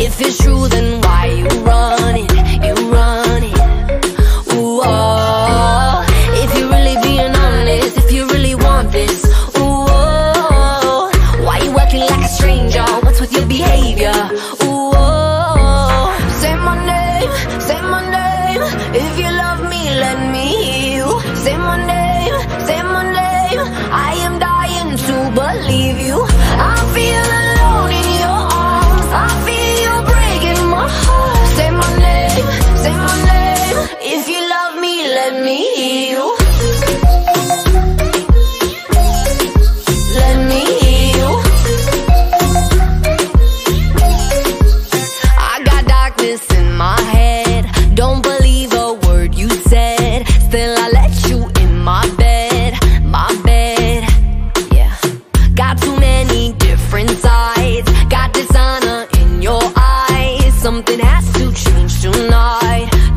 If it's true, then this, ooh, oh. Why you acting like a stranger? What's with your behavior? Ooh, oh. Say my name, say my name. If you love me, let me hear you. Say my name, say my name. I am dying to believe you. I feel alone in your arms. I feel you breaking my heart. Say my name, say my name. If you love me, let me hear my head. Don't believe a word you said. Still, I let you in my bed, my bed. Yeah. Got too many different sides. Got dishonor in your eyes. Something has to change tonight.